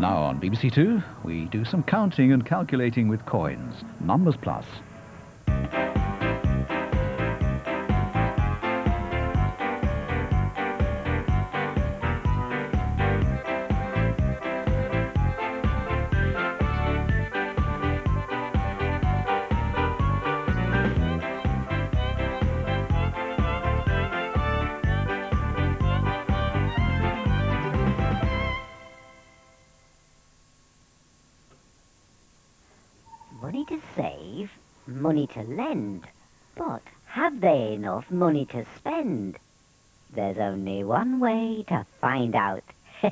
Now on BBC Two, we do some counting and calculating with coins. Numbers Plus. Money to save, money to lend. But have they enough money to spend? There's only one way to find out.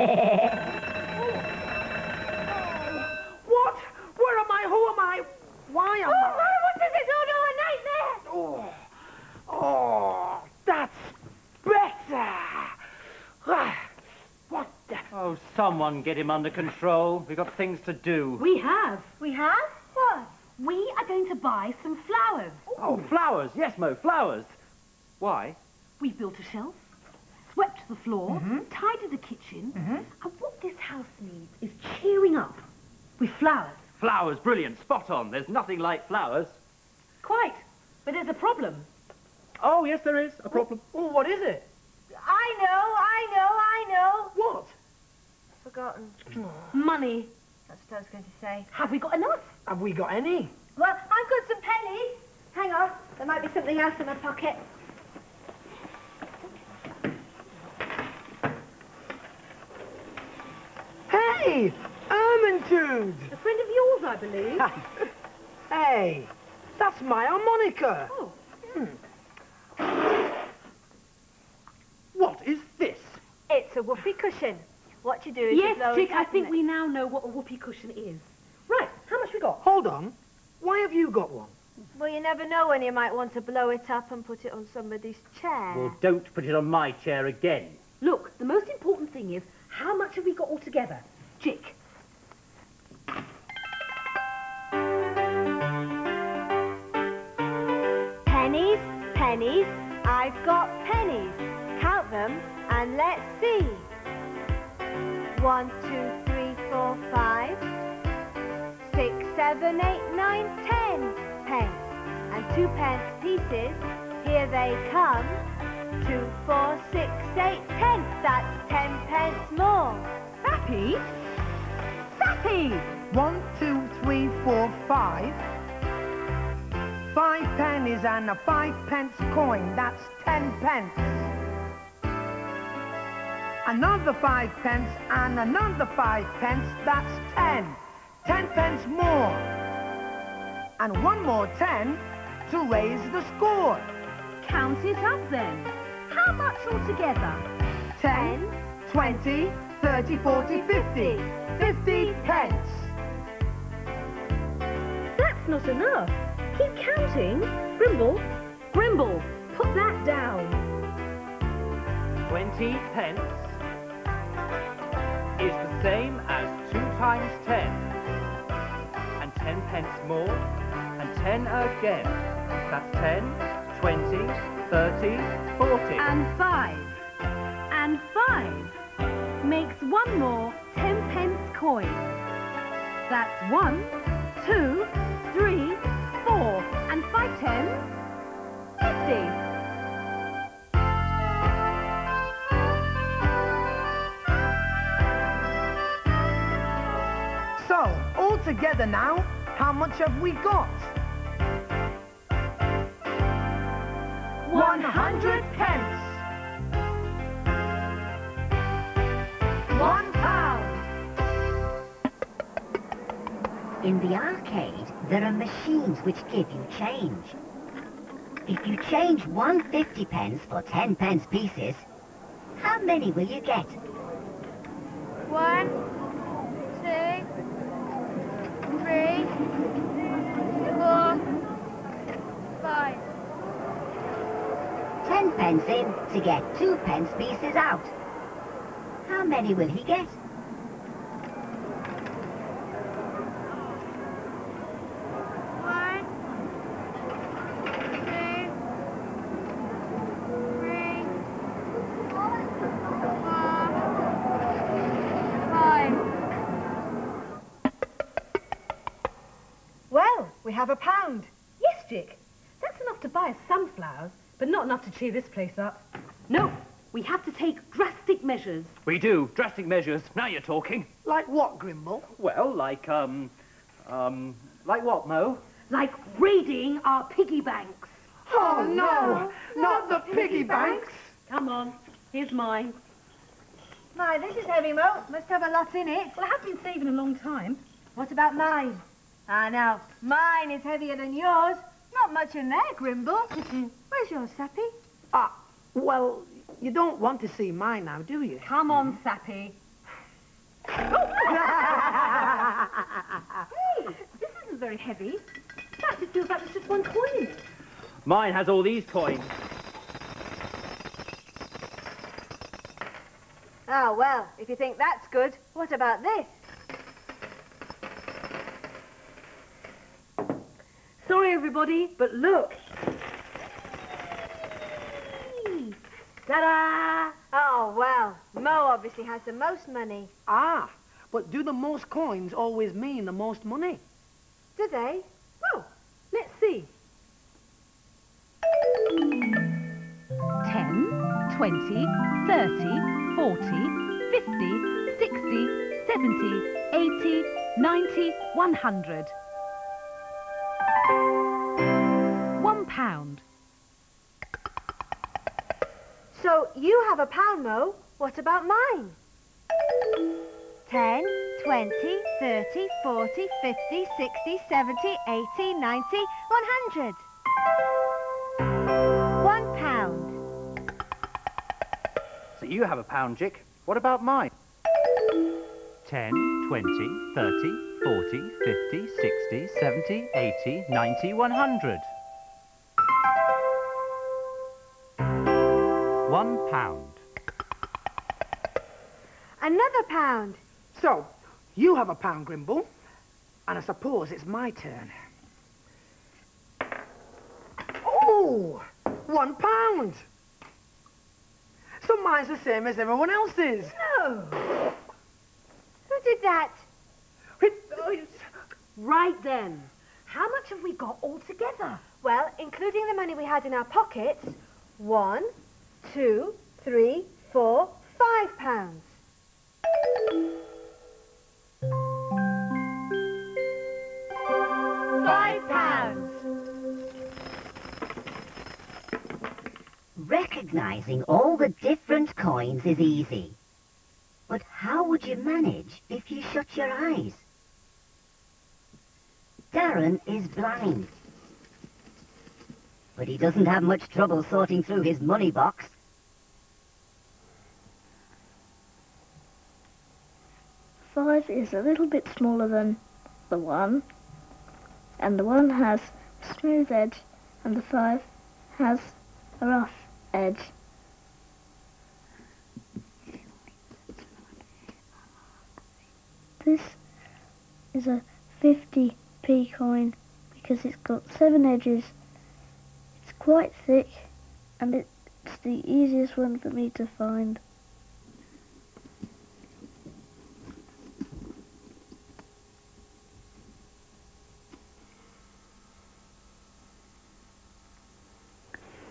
What? Where am I? Who am I? Why am I? what does it do to a nightmare? Oh, oh, that's better. Ah, What the? Oh, someone get him under control. We've got things to do. We have. We have? What? We are going to buy some flowers. Oh, flowers. Yes, Mo, flowers. Why? We've built a shelf, swept the floor, mm-hmm. tidied the kitchen, mm-hmm. and what this house needs is cheering up with flowers. Flowers, brilliant, spot on. There's nothing like flowers. Quite. But there's a problem. Oh, yes, there is a problem. Oh, what is it? I know, I know, I know. What? Forgotten. Money. That's what I was going to say. Have we got enough? Have we got any? Well, I've got some pennies. Hang on. There might be something else in my pocket. Hey, Ermintrude. A friend of yours, I believe. Hey, that's my harmonica. Oh. Hmm. What is this? It's a whoopee cushion. What you do is yes, you Jick, I think and we now know what a whoopee cushion is. Right, how much we got? Hold on. Why have you got one? Well, you never know when you might want to blow it up and put it on somebody's chair. Well, don't put it on my chair again. Look, the most important thing is how much have we got altogether? Jick. Pennies, pennies, I've got pennies. Count them and let's see. One, two, three, four, five, six, seven, eight, nine, ten pence. And two pence pieces, here they come. Two, four, six, eight, ten. That's ten pence more. Happy? Sappy! One, two, three, four, five. Five pennies and a five pence coin. That's ten pence. Another five pence and another five pence. That's ten. 10 pence more. And one more 10 to raise the score. Count it up then. How much altogether? 10, 20, 30, 40, 50. 50 pence. That's not enough. Keep counting. Grimble, Grimble, put that down. 20 pence is the same as 2 times 10 pence more, and ten again. That's ten, twenty, thirty, forty. And five. And five makes one more ten pence coin. That's one, two, three, four, and five tens, fifty. So, all together now, how much have we got? 100 pence. One pound. In the arcade, there are machines which give you change. If you change one fifty pence for 10 pence pieces, how many will you get? One, two, 10 pence in to get 2 pence pieces out. How many will he get? We have a pound. Yes, Jick. That's enough to buy us some flowers, but not enough to cheer this place up. No, we have to take drastic measures. We do. Drastic measures. Now you're talking. Like what, Grimble? Well, like, um, um, like what, Mo? Like raiding our piggy banks. Oh, no, not the piggy banks. Come on, here's mine. My, this is heavy, Mo. Must have a lot in it. Well, I have been saving a long time. What about mine? Ah, now, mine is heavier than yours. Not much in there, Grimble. Where's your Sappy? Ah, well, you don't want to see mine now, do you? Come on, Sappy. hey, this isn't very heavy. In just it feels like there's just one coin in it. Mine has all these coins. Oh, well, if you think that's good, what about this? Everybody, but look. Ta-da! Oh, well, Mo obviously has the most money. Ah, but do the most coins always mean the most money? Do they? Well, let's see. 10, 20, 30, 40, 50, 60, 70, 80, 90, 100. One pound. So you have a pound, Mo. What about mine? 10, 20, 30, 40, 50, 60, 70, 80, 90, 100. One pound. So you have a pound, Jick. What about mine? 10, 20, 30, 40, 50, 60, 70, 80, 90, 100. One pound. Another pound. So, you have a pound, Grimble, and I suppose it's my turn. Oh, one pound. So mine's the same as everyone else's. No. Who did that? It- oh, it's- Right then. How much have we got altogether? Well, including the money we had in our pockets, one, two, three, four, five pounds. Five pounds. Recognizing all the different coins is easy. But how would you manage if you shut your eyes? Darren is blind. But he doesn't have much trouble sorting through his money box. Five is a little bit smaller than the one, and the one has a smooth edge, and the five has a rough edge. This is a 50p coin because it's got seven edges. Quite thick, and it's the easiest one for me to find.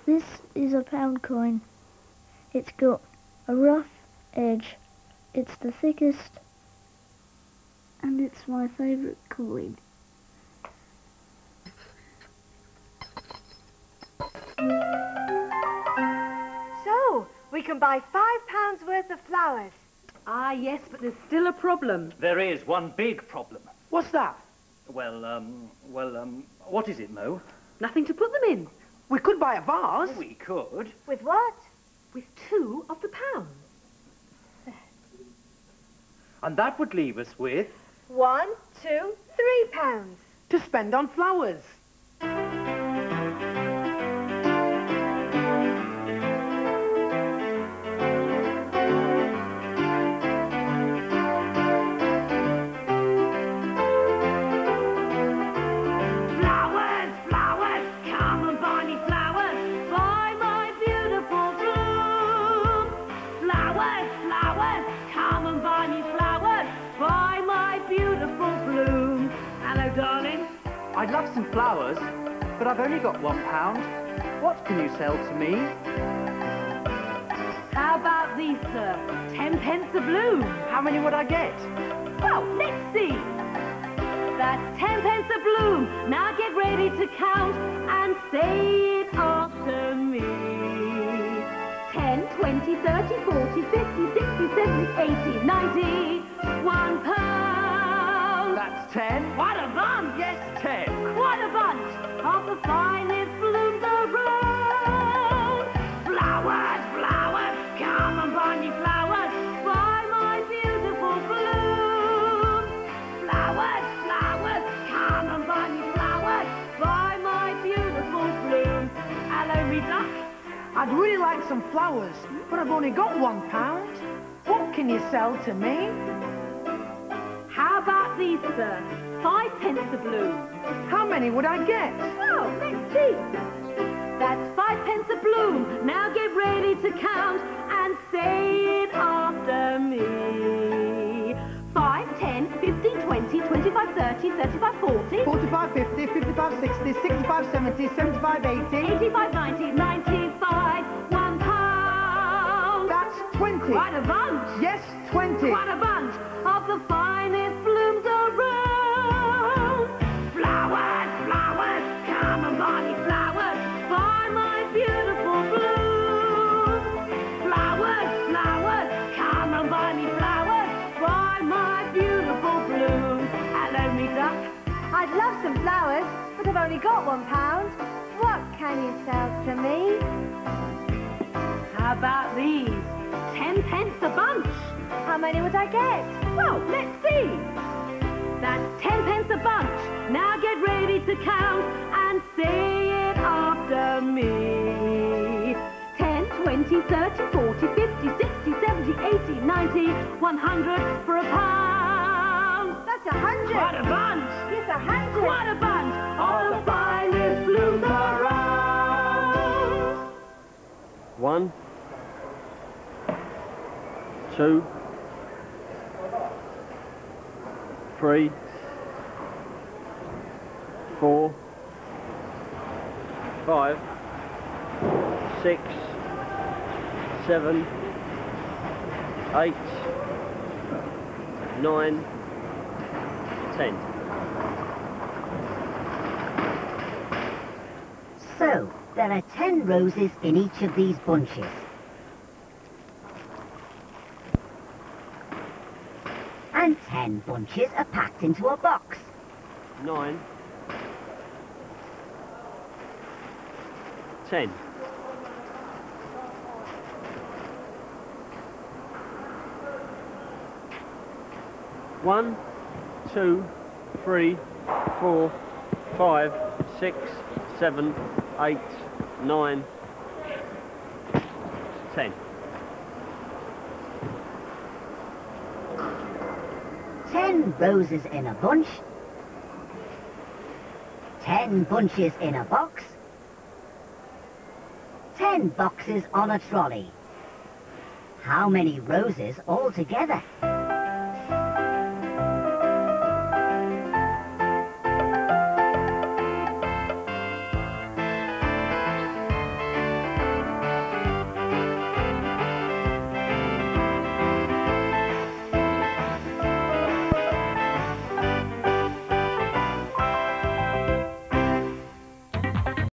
This is a pound coin. It's got a rough edge. It's the thickest and it's my favourite coin. We can buy five pounds worth of flowers. Ah, yes, but there's still a problem. There is one big problem. What's that? Well, um, well, um, what is it, Mo? Nothing to put them in. We could buy a vase. We could. With what? With two of the pounds. And that would leave us with... One, two, three pounds. to spend on flowers. Flowers, I've only got one pound. What can you sell to me? How about these, sir? Ten pence a bloom. How many would I get? Well, let's see. That's ten pence a bloom. Now get ready to count and say it after me. Ten, twenty, thirty, forty, fifty, sixty, seventy, eighty, ninety. One pound. That's ten. What a bunch! Yes, ten. Quite a bunch of the blooms around. Flowers, flowers, come and buy me flowers. Buy my beautiful blooms. Flowers, flowers, come and buy me flowers. Buy my beautiful blooms. Hello, me duck. I'd really like some flowers, but I've only got one pound. What can you sell to me? How about these, sir? Five pence a bloom. How many would I get? Well, let's see. That's five pence a bloom. Now get ready to count and say it after me. Five, ten, fifteen, twenty, twenty-five, thirty, thirty-five, forty, 45, 50, 55, 60, 65, 70, 75, 80. eighty-five, ninety, ninety-five, one pound. That's 20. Quite a bunch. Yes, 20. Quite a bunch got one pound. What can you sell to me? How about these? Ten pence a bunch. How many would I get? Well, let's see. That's ten pence a bunch. Now get ready to count and say it after me. Ten, twenty, thirty, forty, fifty, sixty, seventy, eighty, ninety, one hundred for a pound. That's a hundred. Quite a bunch. Yes, a hundred. Quite a bunch. Of the finest blooms around. One, two, three, four, five, six, seven, eight, nine, So, there are ten roses in each of these bunches. And ten bunches are packed into a box. nine, ten. One, two, three, four, five, six, seven, eight, nine, ten. Ten roses in a bunch. Ten bunches in a box. Ten boxes on a trolley. How many roses altogether?